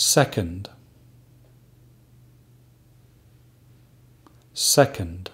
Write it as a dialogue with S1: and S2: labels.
S1: second, second.